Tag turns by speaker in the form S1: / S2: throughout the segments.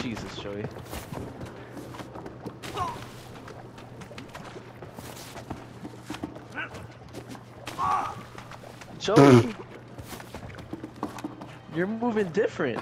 S1: Jesus, Joey. Joey! You're moving different.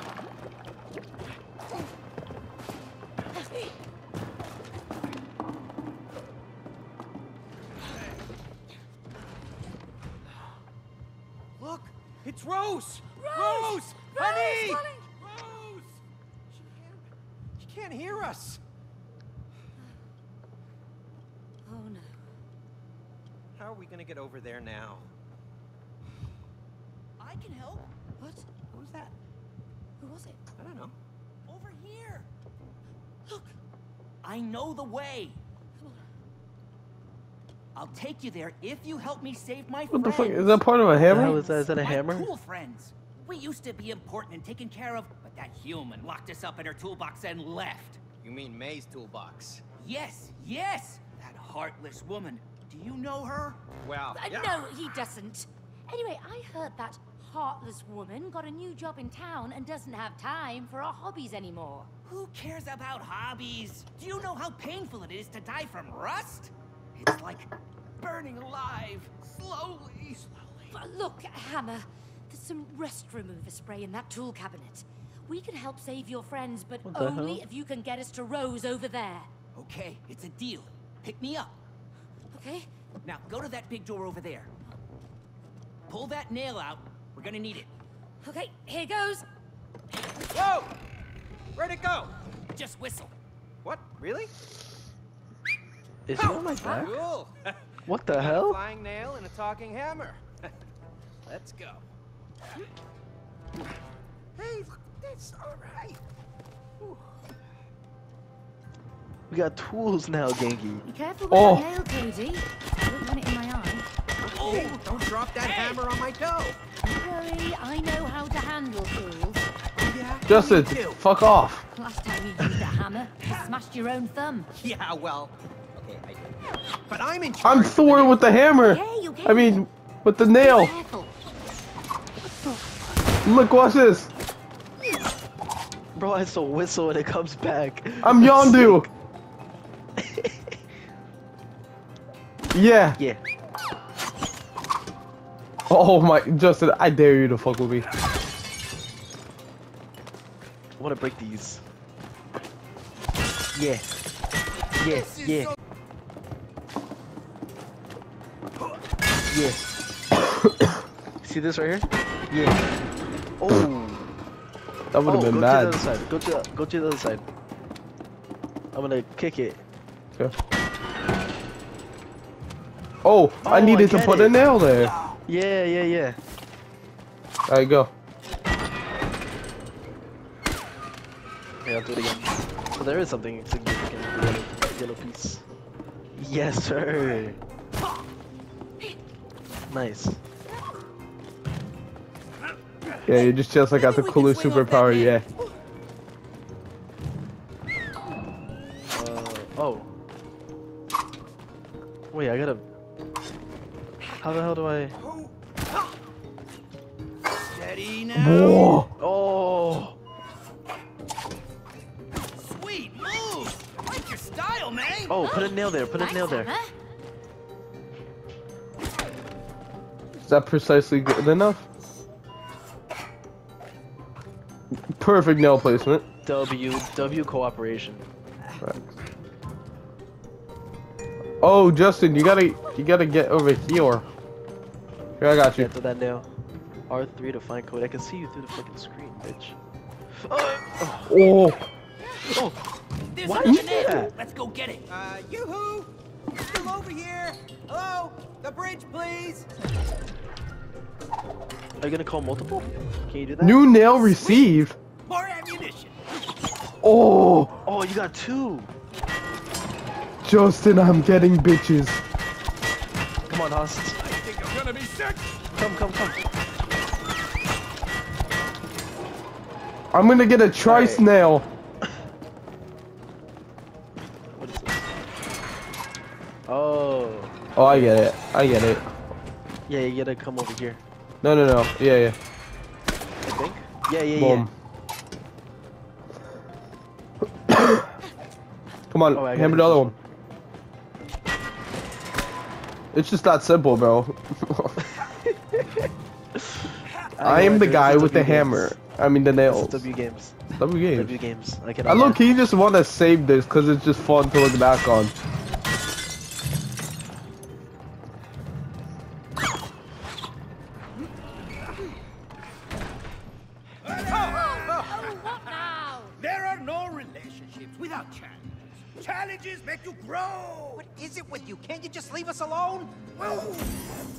S2: I'll take you there if you help me save my
S3: What the fuck? Is that part of a
S1: The hell
S3: hammer?
S1: is that? Is that a
S2: my
S1: hammer?
S2: cool friends. We used to be important and taken care of, but that human locked us up in her toolbox and left.
S4: You mean May's toolbox?
S2: Yes, yes, that heartless woman. Do you know her?
S4: Well,
S5: Uh,
S4: yeah.
S5: No, he doesn't. Anyway, I heard that heartless woman got a new job in town and doesn't have time for our hobbies anymore.
S2: Who cares about hobbies? Do you know how painful it is to die from rust? It's like burning alive, slowly. Slowly.
S5: But look, Hammer, there's some rust remover spray in that tool cabinet. We can help save your friends, but only
S1: hell?
S5: if you can get us to Rose over there.
S2: Okay, it's a deal. Pick me up.
S5: Okay?
S2: Now, go to that big door over there. Pull that nail out. We're gonna need it.
S5: Okay, here goes.
S4: Whoa! Where'd it go?
S2: Just whistle.
S4: What? Really?
S1: Is oh, he on my back?
S4: Cool.
S1: What the
S4: A
S1: hell?
S4: flying nail and a talking hammer. Let's go. Hey, look at this. All right.
S1: We got tools now, Genki.
S5: Be careful with
S3: Oh.
S5: that nail, Cody. I don't want it in my eye.
S4: Hey, don't drop that hammer on my toe.
S5: Don't worry, I know how to handle tools.
S4: Yeah.
S3: Justin, fuck off.
S5: Last time you used a hammer, you smashed your own thumb.
S4: Yeah, well. Okay, I did. But I'm in.
S3: I'm Thor with the hammer.
S5: Okay, okay.
S3: I mean, with the nail. Look, watch this.
S1: Bro, I saw whistle when it comes back.
S3: I'm Yondu. Yeah.
S1: Yeah.
S3: Oh my, Justin, I dare you to fuck with me.
S1: I want to break these. Yeah. Yeah, yeah. Yeah. See this right here? Yeah. Oh.
S3: That would have
S1: oh,
S3: been
S1: go
S3: bad.
S1: to the other side. Go to go to the other side. I'm gonna kick it.
S3: Okay. Oh,
S1: Oh,
S3: I
S1: I
S3: needed to put
S1: it.
S3: a nail there.
S1: Yeah, yeah, yeah.
S3: There you go.
S1: Yeah, I'll do it again. So there is something significant yellow, yellow piece. Yes, sir. Nice.
S3: Yeah, you just just like got the
S2: Maybe we can
S3: coolest
S2: swing off that
S3: superpower, yeah.
S1: Uh, oh. Wait, I gotta. How the hell do I?
S2: Steady now.
S3: Whoa!
S1: Oh.
S2: Sweet move. I like your style, man.
S1: Oh, put a nail there. Put a nail there.
S3: Is that precisely good enough? Perfect nail placement.
S1: W W cooperation.
S3: Oh, Justin, you gotta you gotta get over here. Here, I got you.
S1: Get to that nail. R3 to find code. I can see you through the fucking screen, bitch. Oh.
S3: Oh,
S1: oh.
S2: There's
S1: Why
S2: another
S1: you do that?
S2: Let's go get it.
S4: Uh, yoo-hoo! Still over here! Hello? The bridge, please!
S1: Are you gonna call multiple? Can you do that?
S3: new nail received.
S2: More ammunition.
S3: Oh,
S1: Oh, you got two.
S3: Justin, I'm getting bitches.
S1: Come on, Host.
S4: I think I'm gonna be sick!
S1: Come, come, come.
S3: I'm gonna get a trice
S1: Oh.
S3: I get it. I get it.
S1: Yeah, you gotta come over here.
S3: No, no, no. Yeah, yeah.
S1: I think. Yeah, yeah,
S3: Boom. Come on,
S1: Oh,
S3: hand me the other one. It's just that simple, bro. I am the guy with the hammer. I mean the nails.
S1: W games.
S3: W games.
S1: W games. I.
S3: I low key just want to save this because it's just fun to look back on.
S2: Challenges make you grow.
S4: What is it with you? Can't you just leave us alone?
S2: Well,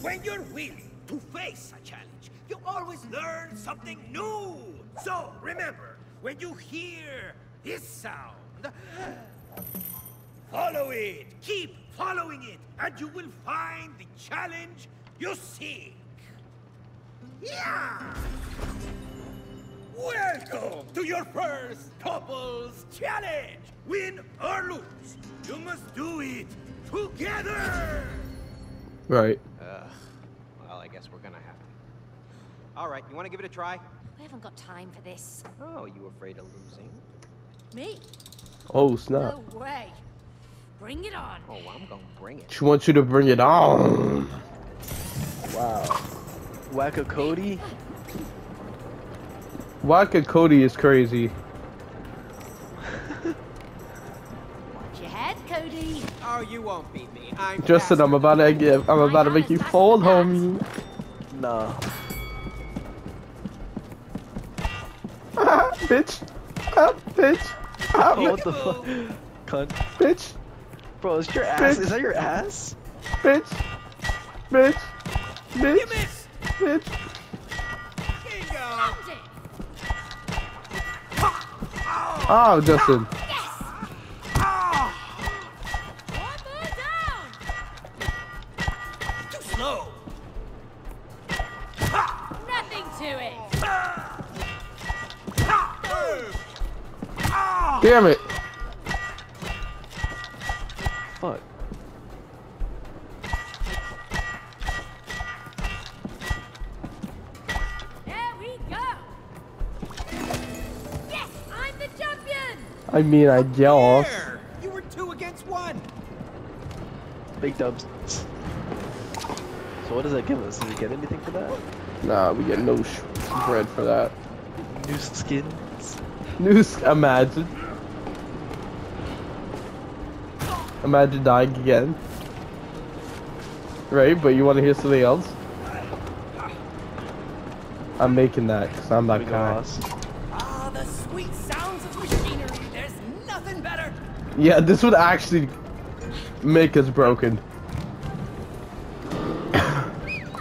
S2: when you're willing to face a challenge, you always learn something new. So remember, when you hear this sound, follow it. Keep following it, and you will find the challenge you seek. Yeah! Welcome to your first couples challenge. Win or lose, you must do it together.
S3: Right.
S4: Ugh. Well, I guess we're gonna have to. All right, you want to give it a try?
S5: We haven't got time for this.
S4: Oh, you afraid of losing?
S5: Me?
S3: Oh snap.
S5: No way. Bring it on.
S4: Oh, I'm gonna bring it.
S3: She wants you to bring it on.
S1: Wow. Wacko Cody.
S3: Waka Cody is crazy.
S4: Oh, you won't beat me. I'm
S3: Justin, I'm about to give. I'm about to make you fold, homie.
S1: Nah.
S3: bitch. Ah, bitch. Ah,
S1: Oh, what the fuck? Cunt.
S3: bitch.
S1: Bro, is your ass? Is that your ass?
S3: Bitch. Bitch.
S2: You
S3: Bitch.
S2: missed.
S3: Bitch.
S2: Bingo.
S3: Oh, Justin.
S2: Too slow.
S5: Nothing to it.
S3: Damn it.
S1: Fuck.
S5: There we go. Yes, I'm the champion.
S3: I mean, I guess.
S4: There! You were two against one.
S1: Big dubs. So what does that give us? Does we get anything for that?
S3: Nah, we get no sh bread for that.
S1: New skins?
S3: News. Imagine. Imagine dying again. Right, but you want to hear something else? I'm making that because I'm that
S1: We go
S3: guy.
S6: Ah, the sweet sounds of machinery. There's nothing better.
S3: Yeah, this would actually make us broken.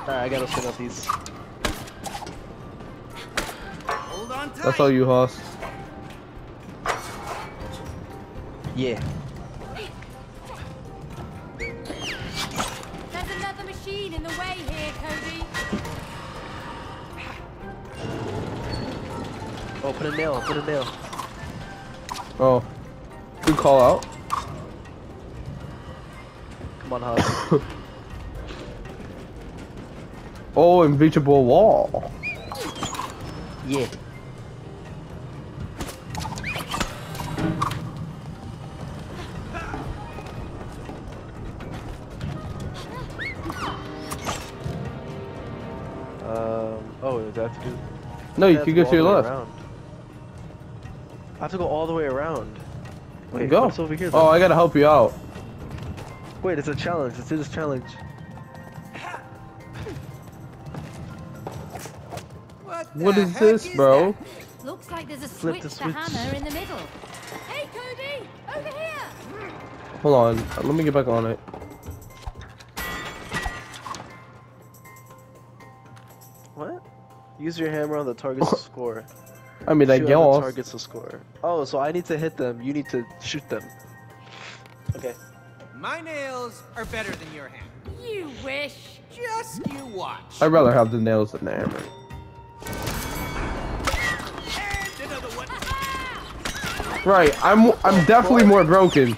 S1: Alright, I gotta swing up these.
S2: Hold on tight.
S3: That's all you, Hoss.
S1: Yeah.
S5: There's another machine in the way here, Cody.
S1: Oh, put a nail, put a nail.
S3: Oh, good call out.
S1: Come on, Haas.
S3: Oh, invisible wall.
S1: yeah. Um, oh, do I have to do?
S3: No, you can go to your
S1: the
S3: left.
S1: around. I have to go all the way around. Wait,
S3: Go.
S1: what's over here? Then?
S3: Oh, I gotta help you out.
S1: Wait, it's a challenge. Let's do this challenge.
S4: What,
S3: What is this, bro?
S4: that?
S5: Looks like there's a
S1: Flip
S5: switch
S1: the switch.
S5: hammer in the middle. Hey, Cody, over here.
S3: Hold on. Let me get back on it.
S1: What? Use your hammer on the target's score.
S3: I mean, I
S1: Shoot on the targets to score. Oh, so I need to hit them. You need to shoot them. Okay.
S4: My nails are better than your hand.
S5: You wish.
S4: Just you watch.
S3: I'd rather have the nails than the hammer. Right, I'm I'm definitely more broken.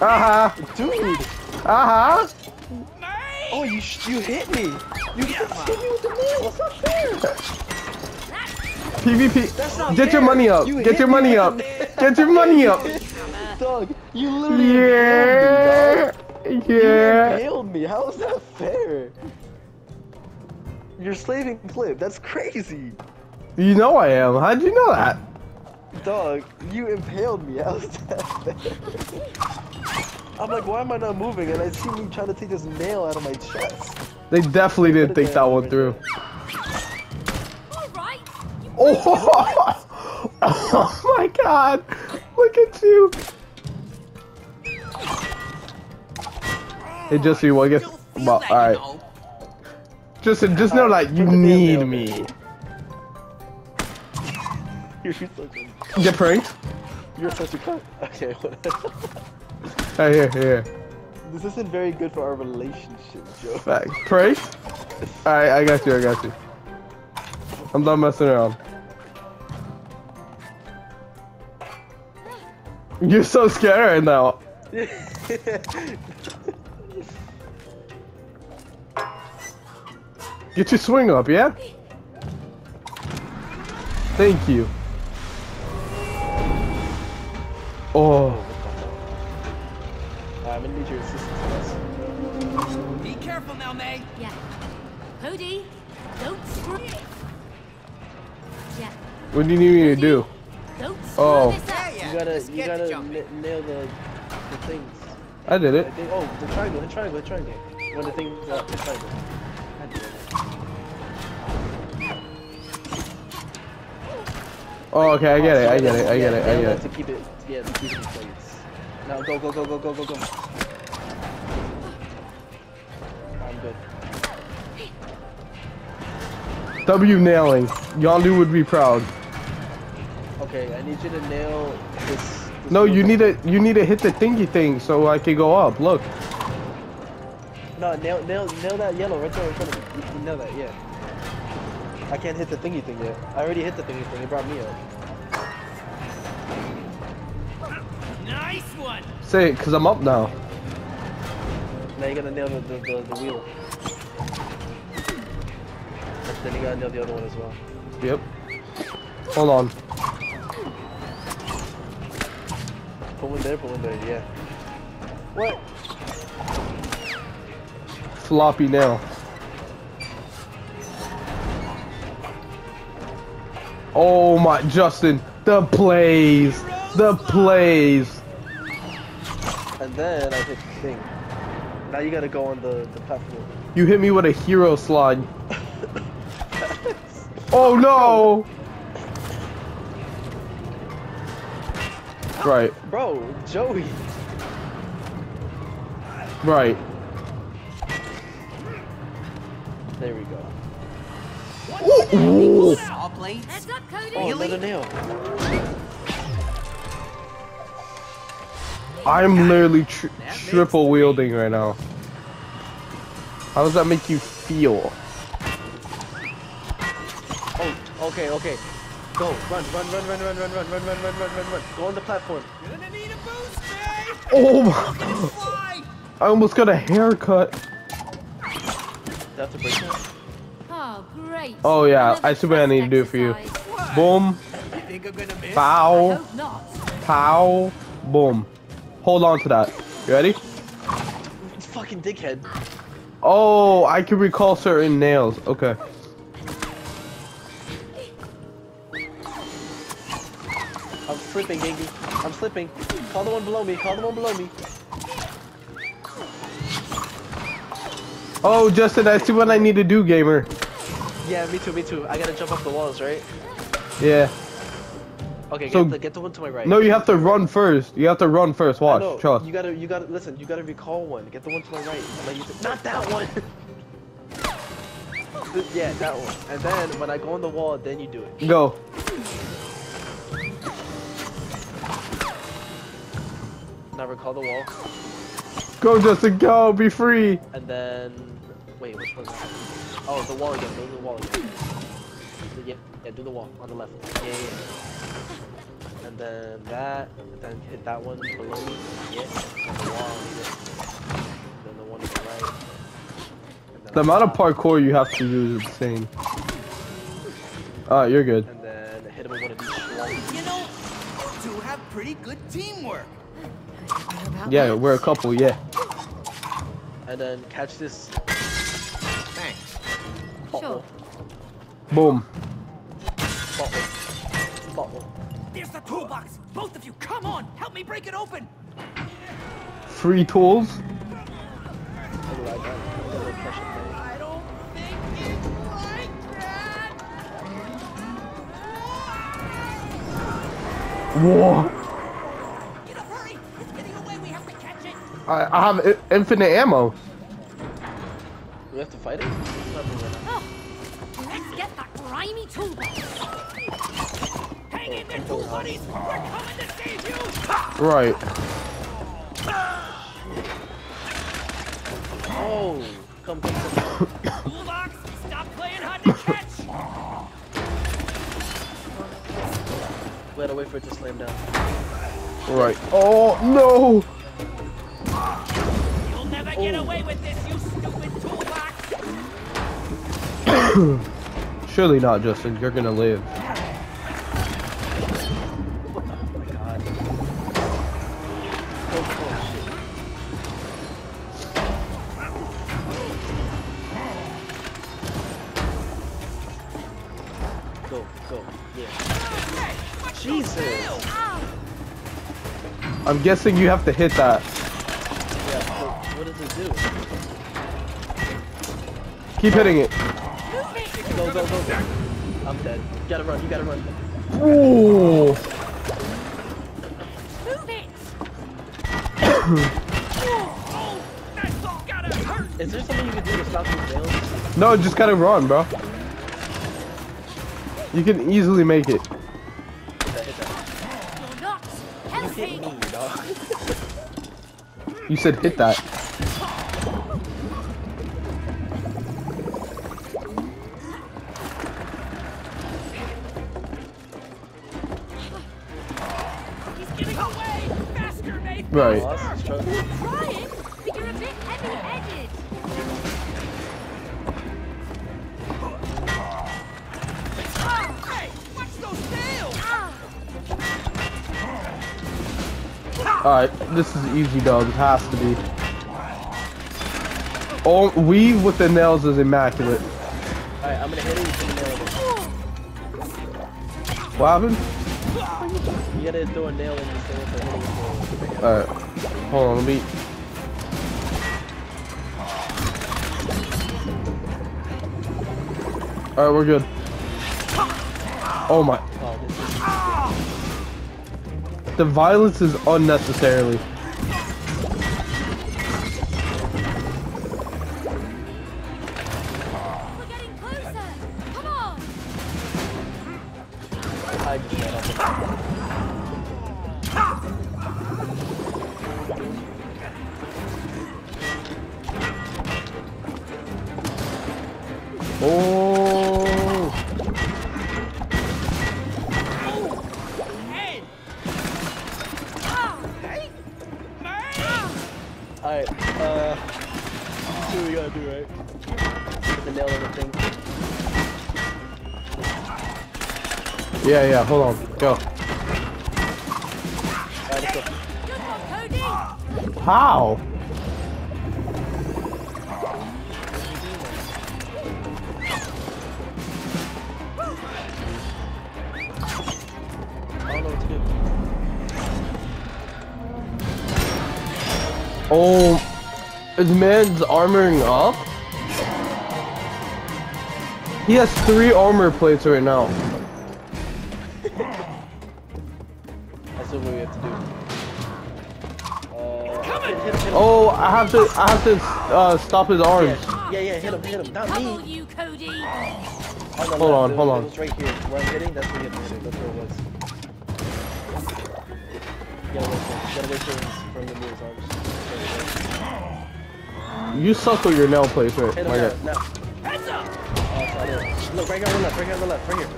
S2: Uh
S3: huh.
S1: Dude.
S3: Uh huh.
S1: Oh, you you hit me. You yeah. hit me with the wheel. What's up there?
S3: PvP. Get
S1: fair.
S3: your money up.
S1: You
S3: Get your money up. Get your money up.
S1: Dog, you literally.
S3: Yeah
S1: impaled me, dog. You
S3: Yeah.
S1: impaled me. How is that fair? You're slaving clip. That's crazy.
S3: You know I am. How'd you know that?
S1: Dog, you impaled me. How is that fair? I'm like, why am I not moving? And I see you trying to take this nail out of my chest.
S3: They definitely didn't think that one through.
S5: All right.
S3: Oh, oh my god. Look at you. Hey, Jesse, well, I guess.
S2: You'll feel
S3: Well,
S2: that, you
S3: alright.
S2: know.
S3: Justin, just know that you
S1: Put the damn
S3: need me.
S1: You're such a,
S3: Get pranked?
S1: you're such a cunt. Okay, whatever.
S3: Hey, here, here.
S1: This isn't very good for our relationship, Joe.
S3: Back. Pranked? Alright, I got you, I got you. I'm done messing around. You're so scared right now. Get your swing up, yeah? Thank you. Oh,
S1: I'm gonna need your assistance on this.
S2: Be careful now, May.
S5: Yeah. Cody, don't screw. Yeah.
S3: what do you need me to do?
S5: Don't
S3: Oh.
S5: this up.
S2: Yeah,
S1: You gotta,
S2: Just
S1: you gotta
S2: jumping.
S1: nail the, the things.
S3: I did
S1: I
S3: it.
S1: think, oh, the triangle, the triangle, the triangle. When the thing's up, the triangle.
S3: Oh, okay, I get it, I get it, I get it, I get it.
S1: To keep it, yeah, to keep it in place. Now go, go, go, go, go, go, go. I'm good.
S3: W nailing. Yondu would be proud.
S1: Okay, I need you to nail this. this
S3: No, you need to you need to hit the thingy thing so I can go up. Look.
S1: No, nail, nail, nail that yellow right there in front of me. Nail that, yeah. I can't hit the thingy thing yet. I already hit the thingy thing. It brought me up.
S2: Nice one.
S3: Say it, cause I'm up now.
S1: Now you gotta nail the, the, the, the wheel. And then you gotta nail the other one as well.
S3: Yep. Hold on.
S1: Put one there, put one there, yeah. What?
S3: Floppy nail. Oh my, Justin, the plays, the plays.
S1: And then I hit the thing. Now you gotta go on the, the platform.
S3: You hit me with a hero slide. Oh no! Right,
S1: Bro, Joey.
S3: right.
S1: There we go.
S3: Ooh.
S2: Saw blades.
S5: Heads up, Cody.
S1: Oh, another nail.
S3: I'm literally tr triple wielding right now. How does that make you feel?
S1: Oh, okay, okay. Go, run, run, run, run, run, run, run, run, run, run, run, run, run. Go on the platform.
S2: You're gonna need a boost, May.
S3: Oh my! I almost got a haircut.
S1: Do I have break that?
S5: Oh, great.
S3: Oh, yeah, I see what I need to do for you.
S5: exercise.
S3: Boom,
S2: You think I'm gonna miss?
S5: I
S3: pow, pow, boom. Hold on to that. You ready?
S1: It's fucking dickhead.
S3: Oh, I can recall certain nails. Okay.
S1: I'm slipping, Gengi. I'm slipping. Call the one below me. Call the one below me.
S3: Oh, Justin, I see what I need to do, gamer.
S1: Yeah, me too, me too. I gotta jump up the walls, right?
S3: Yeah.
S1: Okay, get, the, get the one to my right.
S3: No, you have to run first. You have to run first. Watch. Trust.
S1: You gotta, you gotta, listen, you gotta recall one. Get the one to my right. Not that one! Yeah, that one. And then, when I go on the wall, then you do it.
S3: Go.
S1: Now recall the wall.
S3: Go, Justin. Go. Be free.
S1: And then... Wait, which one's that? Oh, the wall again. Go to the wall again. Yeah, yeah, do the wall on the left. Yeah, yeah, yeah. And then that, and then hit that one below me. Yeah, and the wall, yeah. Then the one to the right.
S3: The amount of parkour you have to do is insane. Alright, you're good.
S1: And then hit him with one of these strong.
S2: You know, you two have pretty good teamwork.
S3: Yeah, we're a couple, yeah.
S1: And then catch this.
S3: Boom.
S1: Bottle. Bottle.
S2: There's the toolbox. Both of you, come on, help me break it open.
S3: Free tools?
S1: Look at that. Look at the pressure thing.
S2: I don't think it's like that.
S3: Whoa.
S2: Get up, hurry! It's getting away. We have to catch it.
S3: I, I have i- infinite ammo.
S1: We have to fight it?
S2: Hang in there, tool buddies. We're coming to save you.
S3: Right.
S1: Oh! Come, come, come.
S2: Toolbox, stop playing hard to catch.
S1: We gotta wait for it to slam down.
S3: Right. Oh, no!
S2: You'll never get oh. away with this, you stupid toolbox.
S3: Surely not, Justin. You're gonna live. I'm guessing you have to hit that.
S1: Yeah, so what does it do?
S3: Keep hitting it.
S1: Go, go, go, go. I'm dead. You gotta run, you gotta run.
S3: Ooh.
S5: Move it.
S2: Oh, that's gotta hurt.
S1: Is there something you can do to stop these nails?
S3: No, just gotta run, bro. You can easily make it.
S1: Hit that, hit that.
S5: You're not
S1: Hit
S5: helping.
S1: me, dog.
S3: You said hit that.
S2: He's getting away. Faster, Nathan.
S3: Right. Alright, this is easy, dog. It has to be. Oh, weave with the nails is immaculate.
S1: Alright, I'm gonna hit it, you put the nail in.
S3: What happened?
S1: You gotta throw a nail in with the hitting with the-
S3: Alright. Hold on, let me. Alright, we're good. Oh my. The violence is unnecessarily. Yeah, yeah, hold on. Go. How? Oh, is man's armoring up? He has three armor plates right now.
S1: That's what we have to do. Uh, hit, hit, hit him.
S3: Oh, I have to, I have to uh, stop his arms.
S1: Yeah, yeah, yeah, hit him, hit him. Not
S5: Trouble
S1: me.
S5: you, Cody.
S1: On the
S3: Hold
S1: left,
S3: on,
S1: it
S3: hold on.
S1: It was right here. Where I'm hitting, that's where you have to hit. That's where it was. You gotta wait for You gotta wait for him from the near's arms.
S3: You suck with your nail plates, right?
S1: Hit him
S3: my
S1: now, now.
S2: Heads up.
S1: Oh, so I didn't. Look, right here on the left, right here on the left, right here.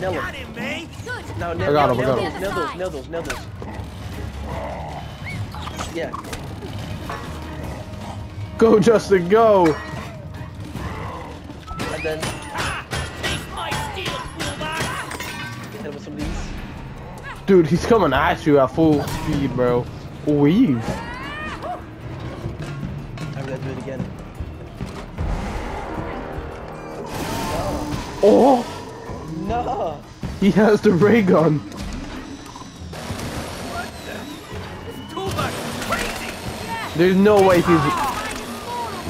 S1: Nail
S2: Got
S1: him.
S2: him, man.
S5: Good.
S1: No,
S3: I
S1: nail,
S3: got
S1: nail,
S3: him, I
S1: nail
S3: got
S1: those,
S5: him.
S1: nail those, nail those, nail those. Yeah.
S3: Go, Justin, go!
S1: And then
S2: Taste my steel, foolbag!
S1: hit him with some of these.
S3: Dude, he's coming at you at full speed, bro. Weave. Oh,
S1: No!
S3: he has the ray gun. There's no way he's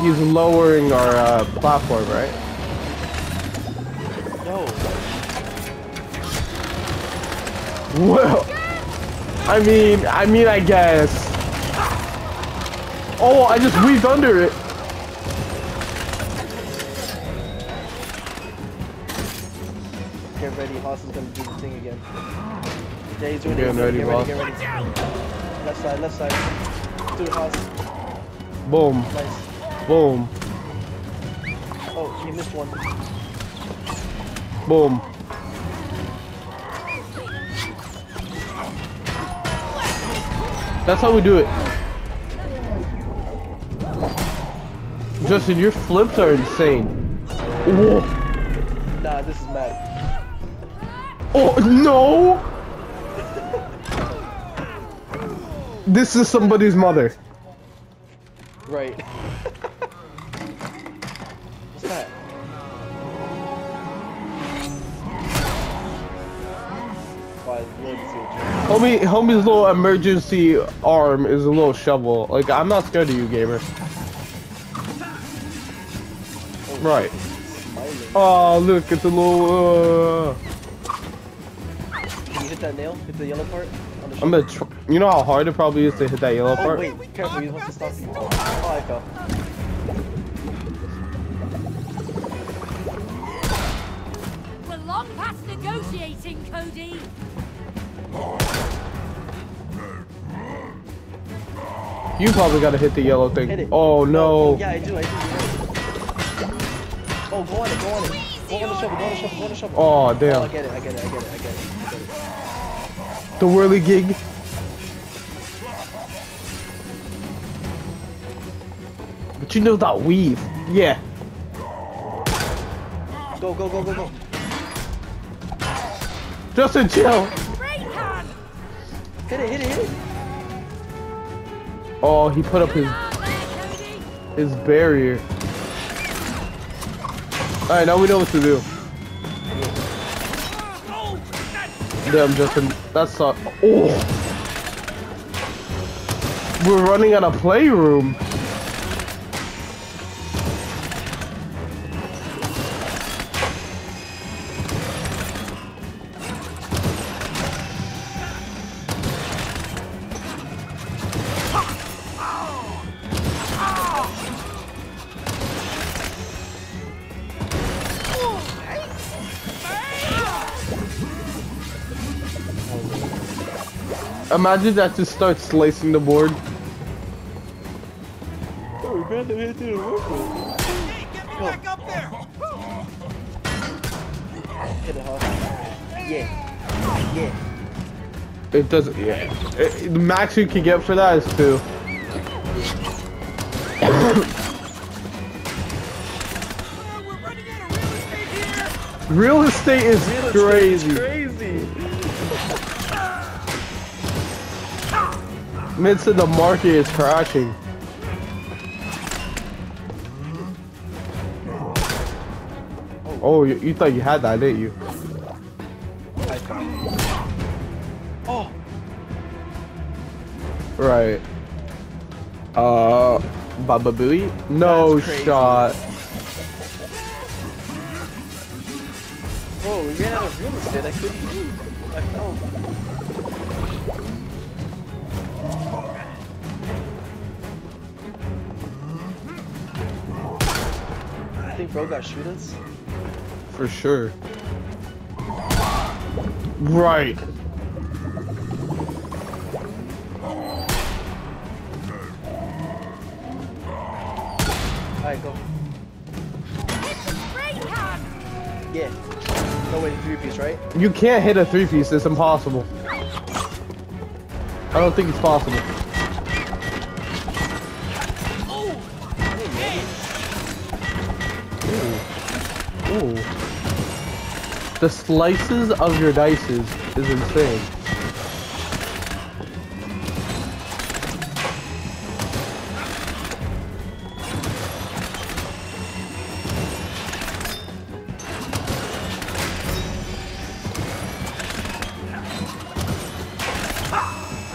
S3: he's lowering our uh, platform, right?
S1: No!
S3: Well, I mean, I mean, I guess. Oh, I just weaved under it.
S1: Haas is gonna do the thing again. Yeah, he's doing it.
S3: ready,
S1: get ready,
S3: boss.
S1: get ready. Left side, left side. Do Haas.
S3: Boom,
S1: Nice.
S3: boom,
S1: Oh, he missed one.
S3: boom. That's how we do it. Justin, your flips are insane. Whoa. Oh no! This is somebody's mother.
S1: Right. What's that? Why, really see what
S3: Homie, homie's little emergency arm is a little shovel. Like I'm not scared of you, gamer. Right. Oh, look, it's a little. Uh...
S1: Can you hit that nail? Hit the yellow part? On the
S3: I'm gonna. Tr you know how hard it probably is to hit that yellow
S1: Oh,
S3: part.
S1: wait, careful, he wants to stop you. Oh, I fell.
S5: We're long past negotiating, Cody.
S3: You probably gotta hit the yellow thing.
S1: Hit it.
S3: Oh no.
S1: Yeah, I do, I do. Oh, go on it, go on it. Go on the shovel, go on the shovel, go on the shovel.
S3: Oh
S1: Oh, I
S3: damn.
S1: get it, I get it, I get it, I get it. I get it.
S3: The whirly gig. But you know that weave. Yeah.
S1: Go, go, go, go, go.
S3: Justin, chill.
S1: Hit it, hit it, hit it.
S3: Oh, he put up his
S5: Out there, Cody!
S3: his barrier. Alright, now we know what to do. Damn, Justin, that's not. Oh! We're running out of playroom. Imagine that just starts slicing the board.
S1: Oh, we got them hit to the roof.
S4: Hey, get me back up there!
S1: Hit it, Hoss. Yeah. Yeah.
S3: It doesn't. Yeah. It, the max you can get for that is two.
S4: We're running out of real estate here!
S3: Real estate is crazy.
S1: Crazy.
S3: Mid said the market is crashing. Oh, you, you thought you had that, didn't you?
S1: Oh,
S3: Right. Uh, Baba Booey? No shot.
S1: oh, we ran out of real estate. I couldn't move. I fell. Think bro got shoot us.
S3: For sure. Right.
S1: Alright, go.
S5: Ray can!
S1: Yeah. No way, three piece, right?
S3: You can't hit a three piece, it's impossible. I don't think it's possible. The slices of your dices is insane.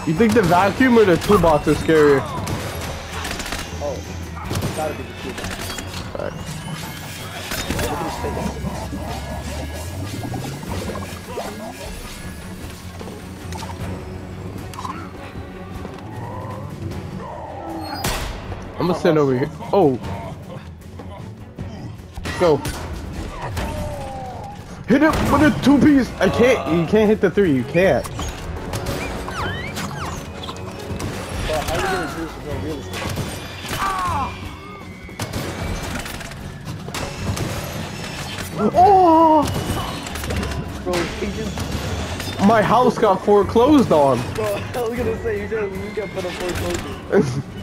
S3: You think the vacuum or the toolbox is scarier? I'm gonna stand over here. Oh. Go. Hit it with a two piece. I can't. You can't hit the three. You can't.
S1: Bro, how are you gonna do this with no real estate?
S3: Oh!
S1: Bro, just,
S3: My house got foreclosed on.
S1: bro, I was gonna say, you just, you got put on foreclosure.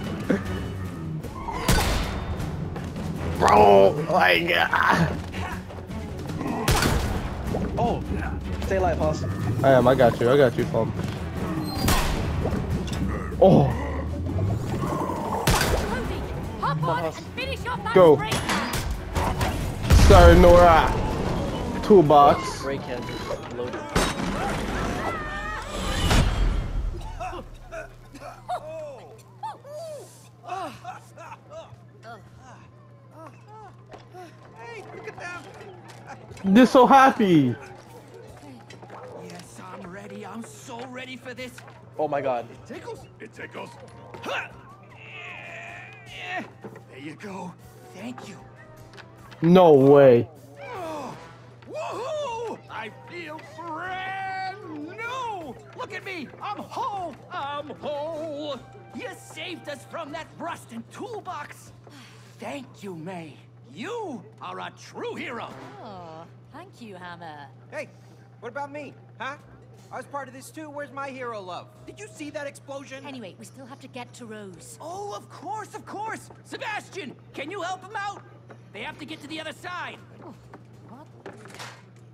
S3: Bro, like. ah.
S1: Oh, stay alive, Hoss.
S3: I am. I got you. I got you, Plum. Oh.
S5: Cody, on and
S1: Hoss.
S5: finish off that
S3: Go.
S5: break.
S3: Sorry, Nora. Toolbox.
S1: Break hand loaded.
S3: They're so happy.
S2: Yes, I'm ready. I'm so ready for this.
S1: Oh my god.
S4: It tickles? It tickles.
S2: Huh.
S4: There you go.
S2: Thank you.
S3: No way.
S2: Oh, woohoo! I feel brand new! Look at me! I'm whole! I'm whole! You saved us from that rust and toolbox! Thank you, May. You are a true hero!
S5: Oh, thank you, Hammer.
S7: Hey, what about me? Huh? I was part of this too. Where's my hero love? Did you see that explosion?
S5: Anyway, we still have to get to Rose.
S2: Oh, of course, of course! Sebastian, can you help him out? They have to get to the other side.
S5: Oh, what?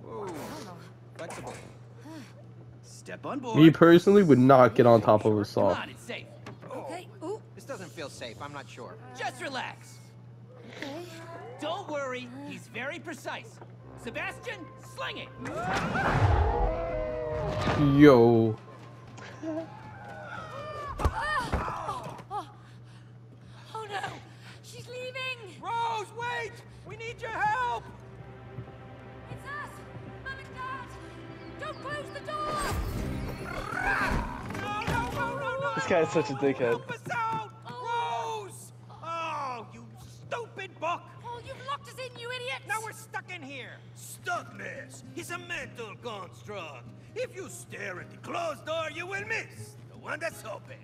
S7: Ooh, flexible.
S2: Step on board.
S3: Me personally would not get on top of a
S2: Come
S3: saw.
S2: on, it's safe.
S5: Okay. Ooh.
S7: This doesn't feel safe. I'm not sure. Uh.
S2: Just relax.
S5: Okay.
S2: Don't worry, he's very precise. Sebastian, sling it!
S3: Yo.
S5: Oh no! She's leaving!
S7: Rose, wait! We need your help!
S5: It's us! Mum and Dad! Don't close the door!
S4: No, no, no, no, no!
S1: This guy's such a dickhead.
S4: Help us out! Rose! Oh, you stupid book!
S5: Oh, you've locked us in, you idiots!
S4: Now we're stuck in here. Stuckness is a mental construct. If you stare at the closed door, you will miss the one that's open.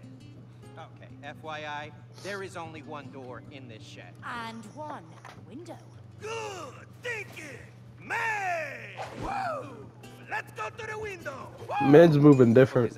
S7: Okay, FYI, there is only one door in this shed.
S5: And one window.
S4: Good thinking, man. Woo! Let's go to the window. Woo!
S3: Man's moving different.